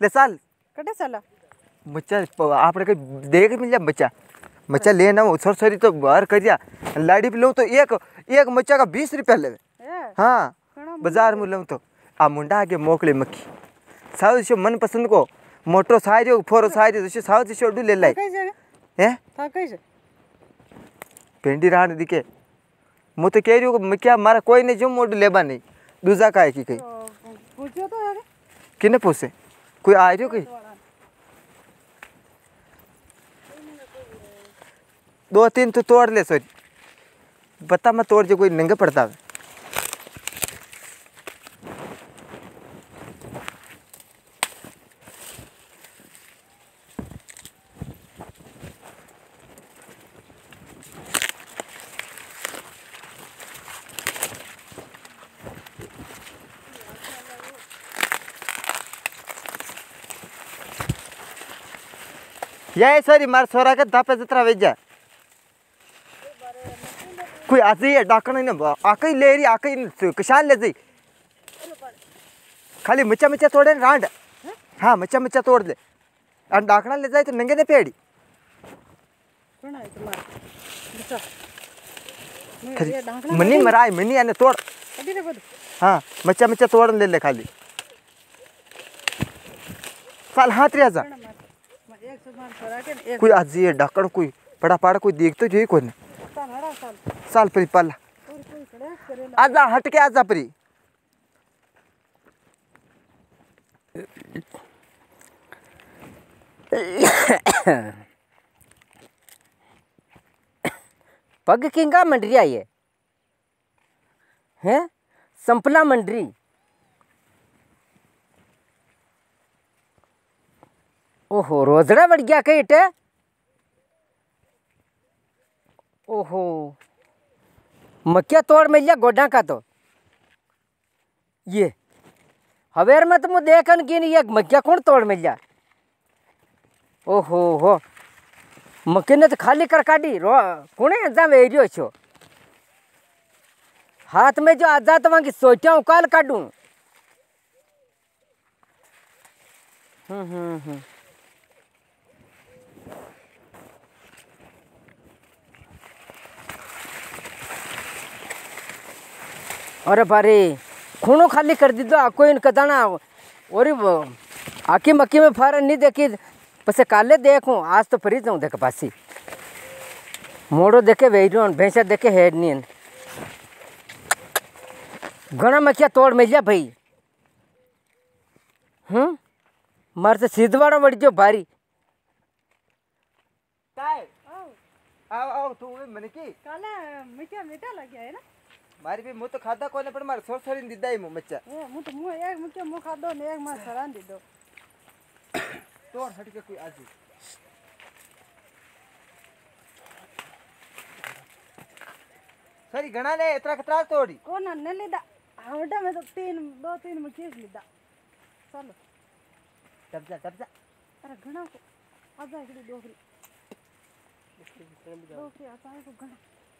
લે ચાલ કટે ચાલો મચ્છા પ- આપણે કઈ દેખ મિલ જાય મચ્છા મચ્છા લેને આવું સરસરી તો બહાર કર્યા લાડી લઉં તો એક એક મચ્છા કા बीस रुपया लेवे એ हाँ ઘણો बाजार में लऊं तो आ मुंडा आगे मोकले मक्खी साव दिशो मन पसंद को मोटो सारियो फोरो सारियो दिशो साव दिशो डू ले लाई કઈ છે હે થા કઈ છે भेंडी राण दिखे હું તો કહી રહ્યું કે મેં ક્યાં મારા કોઈને જો મોઢું લેવા નહીં દૂજા કાંઈ કી કઈ તો પૂછ્યો તો યાર કિને कोई आ रही हो कोई। दो तीन तो तोड़ ले, सोरी। बता मैं तोड़ जो कोई नंगे पड़ता है। या सरी मार सोरा के दापे जतरा वेजा कोई आजी डाकन नहीं ने आकई लेरी आकई किसान ले जी खाली मिचा मिचा तोड़े रांड हाँ मिचा मिचा तोड़ दे और डाकना ले जाए तो नंगे ने पेड़ी मनी मराय मनी आने तोड़ हाँ मचा मचा तोड़ ले ले खाली साल हाथ रिया जा कोई आज ये डाकड़ कोई पड़ा पाड़ कोई देख तो जो कोई साल। परी पाला। आजा हटके आजा परी। पग किंगा मंडरिया ये हैं? संपला मंडरी। ओहो, रोजड़ा बढ़ गया कई इटे ओहो, मक्या तोड़ मिल गया गोडा का तो। ये, हवेर में तो मुझे देखन की नहीं एक मक्या कौन तोड़ मिल गया ओहो, हो मक्के ने तो खाली कर काटी, रो, कौन है जा वेरियो छो? हाथ में जो आज़ाद वहाँ की सोचा उकाल काटू। हम्म हम्म हम्म। अरे बारे खूनो खाली कर दी तो आपको इन कदाना और आकी मक्की में फार नहीं देखी पसे काले देखो आज तो फरी जाऊँ देख पासी। मोड़ो देखे वेरियन भैंसा देखे हेड नहीं। घना मक्खिया तोड़ मिल जा भाई। हम्म मर तो सीधवाड़ा बढ़ जो भारी आओ आओ तू मन की काला मिठा मिठा लग गया है ना? મારી ભી હું તો ખાધા કોને પણ મારે સોર સોરીને દીધા એમ મચ્ચા હું તો હું એક મુખ્ય હું ખાધો ને એક મારે સરાન દીધો તોર હટકે કોઈ આજુ સરી ઘણા ને એતરા કતરા તોડી કોના ને લીધા હવડા મેં તો તીન દો તીન માં કેસ લીધા ચાલો ડબજા ડબજા અરે ઘણા આજા એકડી ડોકરી ડોકરી આજા એકડી ઘણા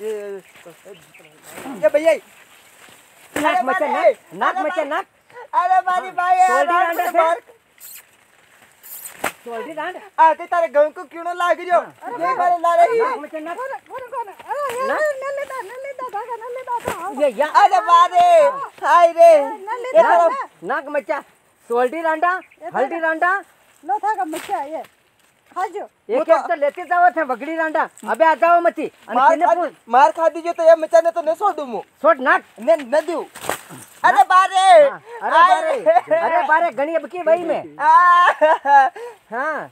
ये भैया नाक मचा नाक नाक मचा नाक। अरे मारी हाँ, भाई यार अंडर सोल्डी डांड आते तारे गन को क्यों ना लाग जो हाँ, ये बारे ला रही नाक मचा नाक। कौन कौन अरे यार न लेता न लेता भागा न लेता ये या। अरे बारे हाय रे। नाक मचा। सोल्डी डांडा तो हल्दी डांडा लो था का मचा ये। ખાજો એક એક તો લેતી જાવ છે વગડી રાંડા હવે આ જાવ મતી અને કેને પૂછ માર ખાધી જો તો એ મચાને તો ને છોડું હું છોડ નાખ ને ન દઉં અરે બારે અરે બારે અરે બારે ઘણી અબકી ભાઈ મે હા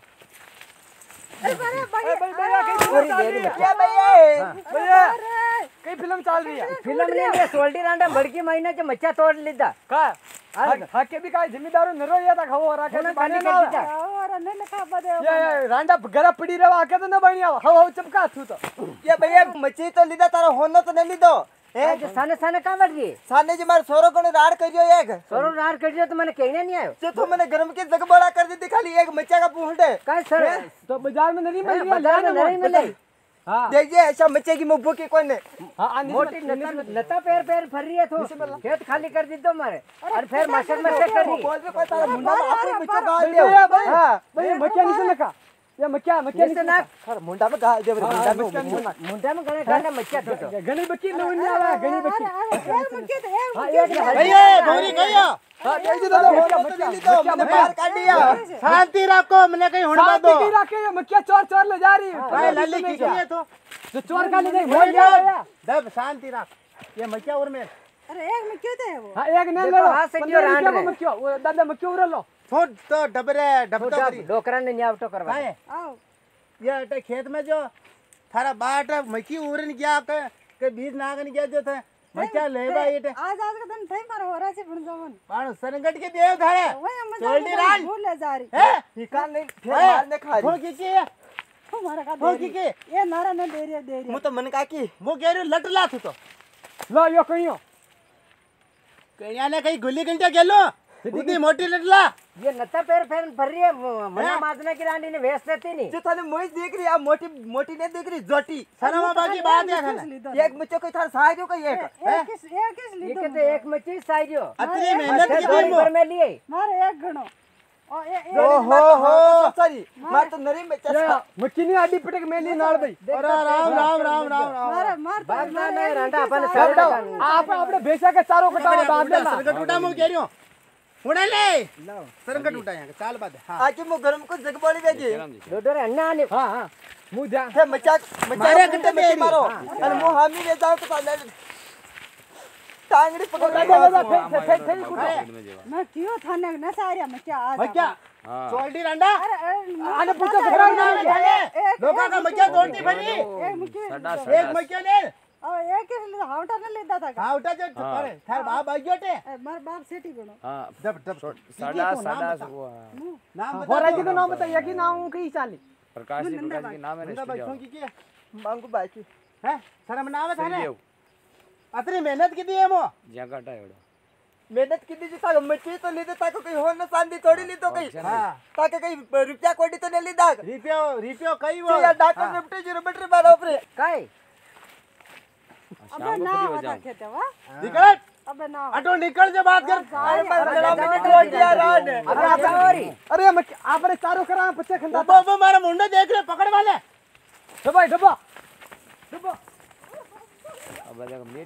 કઈ ફિલ્મ ચાલ રહી ફિલ્મ ને સોલ્ટી રાંડા બડકી મહિના કે મચ્છા તોડ લીધા કા ಹಾಕೆ ಬಿ ಕಾಯ್ ಜಿಮ್ಮಿದಾರು ನರೋ ಯಾದಾಗ ಹವ ರಾಕೆ ಬಾನಿ ನಾ ಹವ ರನ್ನ ನಕ ಬದೆ ಯಾ ಯಾ ರಾಂಡಾ ಗರ ಪಡಿ ರವ ಆಕೆ ತ ನ ಬಾನಿ ಹವ ಹವ ಚಪಕಾ ಥು ತ ಯಾ ಭಯ್ಯ ಮಚ್ಚಿ ತ ಲಿದಾ ತಾರ ಹೋನ ತ ನ ಲಿದೋ ए साने साने काम बैठ साने जी मारे सोरो को राड करियो एक। सोरो राड करियो तो मैंने कहने नहीं आयो। जे तो मैंने गरम के जग बड़ा कर दी दिखा ली एक मच्छा का पूंड। है काय सर तो बाज़ार में नहीं मिल बाज़ार में नहीं मिल। देखिए ऐसा मचेगी मुब्बू की कौन है? मोटी नता पैर पैर फर रही है तो खेत खाली कर दी दो मारे। और फिर मशक मशक कर रही। बोल पे कोई तारा मुंडा आप मचेगा भाई भाई हाँ, मचिया नीचे लगा ये मक्या मक्या नहीं ना सर मुंडा में गाल दे देव हाँ, मुंडा में मुंडा। में गने गने हाँ, मक्या तो गनी बच्ची नो नहीं आवा गने बक्की अरे हाँ, मक्के तो है मक्के ये गौरी तो गया हाँ। ये जो दादा मक्या मक्का तो, तो, तो हमने बाहर काट दिया शांति रखो हमने कहीं हुड़वा दो। शांति रखे मक्या चोर चोर ले जा रही है। लल्ली की है तो। जो चोर का ले गई हो गया। दब शांति रख। ये मक्या और में। अरे एक मक्या क्यों थे वो। हाँ एक ने ले लो हाँ से क्यों रान रे मक्या दादा मक्या उर लो। फुट तो डबरे डब करी डोकरा ने न्यावटो तो करवा है ये अटे खेत में जो थारा बाट मकी उरन गया के के बीज नागन गया जो थे मचा लेबा इटे। आज आज का दिन थे पर हो रहा से फुन जवन पाण सरंगट के देव थारे तो चोलडी राल भूले जा रही। है? निकाल ले फिर मारने खा रही। हो की की हो मारा का हो की की? ये नारा ना दे रही दे रही मु तो मन का की। मु कह रही लटला थू तो। लो यो कहियो। कहिया ने कहीं गुल्ली गंजा गेलो उदी मोटी लटला ये नता पेर फेर फरी है मना माजना की रांडी ने वेच देती नहीं जो थाने मोई देख रही है मोटी मोटी नहीं देख रही जोटी सरमा बाकी बात है थाने લીધો एक मुझे कोई थार सहाय जो कोई एक એક કિસ એક કિસ ये લીધો कहते एक में चीज साइजो अतरी मेहनत की दो भी पर में लिए મારે એક ગણો ઓ એ એ ओ हो हो सॉरी मार तो नरी में चस्का मक्की नहीं आडी पटक मेली नाल भाई अरे राम राम राम राम राम મારે માર તો बाग ना મારે नहीं એક रांडा મૂક્યું अपन સારું. सब आप આપણે ભેસા કે ચારો કટાવો બાંધ દેલા सरंगट उठा मुंह कह रही हूं ಹುಡಲೇ ಇಲ್ಲ ಸರಂಗಟ್ ಊಟ ಯಾಕೆ ಸಾಲ ಬಾದ ಆಕೆ ಮು ಗರಂ ಕೊ ಜಗ ಬಾಳಿ ಬೇಕಿ ದೊಡ್ಡರ ಅಣ್ಣ ಅನಿ ಹಾ ಹಾ ಮು ಜಾ ಹೇ ಮಚಾಕ ಮಚಾರ ಗಂಟೆ ಮೇರಿ ಮಾರೋ ಅನ್ ಮು ಹಾಮಿ ಗೆ ಜಾವ ಕೊ ಸಾಲ टांगड़ी पकड़ के फेंक फेंक फेंक कुटो मैं क्यों था ना ना सारे मैं क्या मैं क्या चोल्डी रंडा आने पूछो खड़ा ना लोका का मक्या दौड़ती बनी एक मक्या एक मक्या ले का नाम बताइए कि नाम की चाली प्रकाश जी प्रकाश जी नाम है बांगू भाई की है सर हम नाम है थाने अतरी मेहनत की दी है मो जगह टाइड मेहनत किती जी सांग मच्छी तो लिदे ताको काही हो ना सांदी थोडी लिदो काही ताके कहीं रुपया कोडी तो ने दाग रुपया रुपया कहीं वो यार दाग को निपटे जी रुपये बारा उपरे काय अबे ना बता कहते वा हाँ। निकल। अबे ना। अटो निकल से बात कर। अरे आप अरे चारों करा पच्चे खंदा अबे अबे मारा मुंडा देख रहे पकड़ वाले। डब्बा डब्बा डब्बा अबे देखो